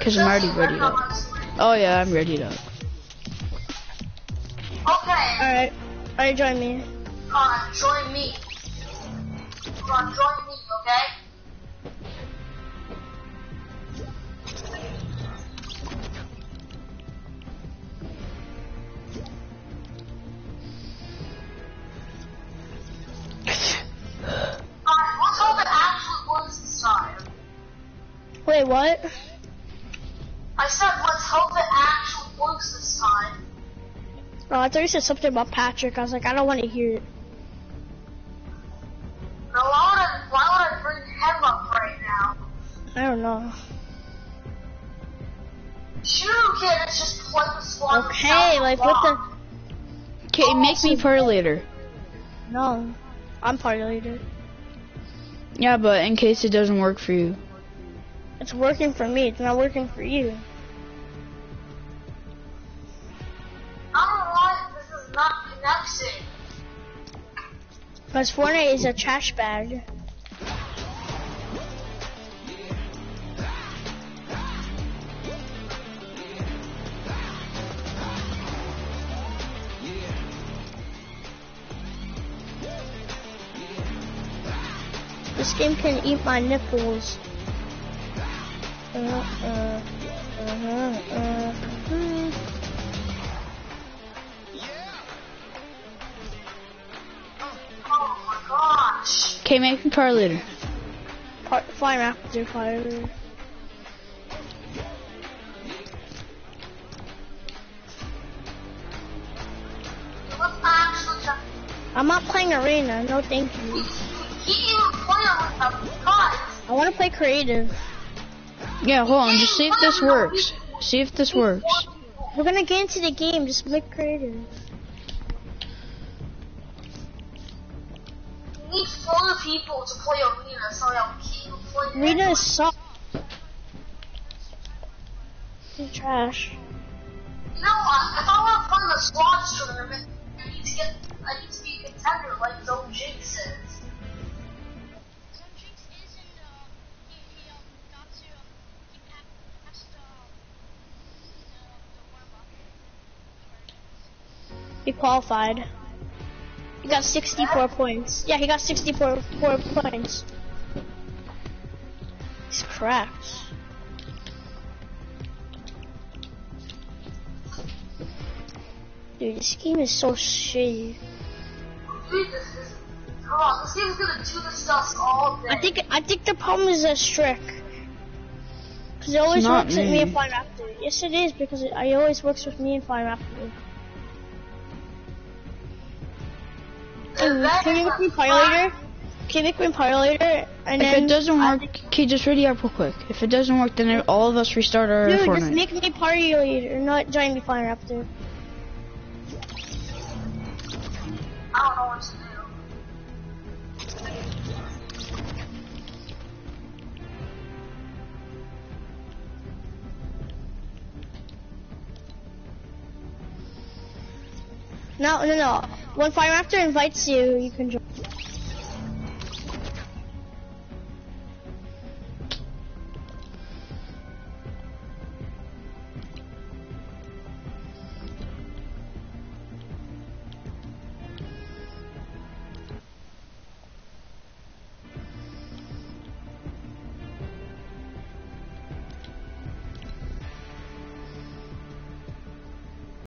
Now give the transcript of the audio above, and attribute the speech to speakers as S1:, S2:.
S1: Cause I'm already ready up. Oh yeah, I'm ready up.
S2: Okay.
S3: Alright. Alright, join me.
S2: Uh, join me. Come on, join me, okay? Alright, let's hope it actually works this time.
S3: Wait, what?
S2: I said let's hope it actually works this time.
S3: Oh, I thought you said something about Patrick. I was like, I don't want to hear it.
S2: Now why would I, why would I bring him up right now?
S3: I don't know.
S2: Shoot, kid, it's just play the squad.
S3: Okay, like what the?
S1: Okay, oh, make me party leader.
S3: No, I'm party leader.
S1: Yeah, but in case it doesn't work for you.
S3: It's working for me. It's not working for you.
S2: I don't know this is not connecting.
S3: Because Fortnite is a trash bag. This game can eat my nipples.
S1: Okay, make me party leader.
S3: Par- Fire after fire.
S2: Let's.
S3: I'm not playing arena. No, thank you.
S2: He even played with them because
S3: I want to play creative.
S1: Yeah, hold on, just see if this works. See if this works.
S3: We're gonna get into the game. Just make creative.
S2: we need four people to play arena, so yeah, we can't even play
S3: Arena is suck. Trash.
S2: You know, uh, if I want to play the squads tournament, I need to get, I need to be a contender like Zone Jinx is.
S3: He qualified. He got 64 points. Yeah, he got 64 four points. He's cracked. Dude, this game is so shitty.
S2: Dude, this is, this game's gonna do this to us all day.
S3: I think I think the problem is a trick. Cause it always works with me
S1: me.
S3: and Fire Raptor. Yes, it is because it, it always works with me and Fire Raptor. Can,
S2: that
S3: can you
S2: is
S3: make me
S2: a
S3: Fire
S2: fact.
S3: later? Can you make me Fire later? And
S1: If
S3: then
S1: it doesn't work,
S3: think-
S1: okay, just ready up real quick. If it doesn't work, then all of us restart our
S3: dude, just make me party leader, not join me Fire after.
S2: I don't know what to do.
S3: No, no, no. When Fire Raptor invites you, you can join.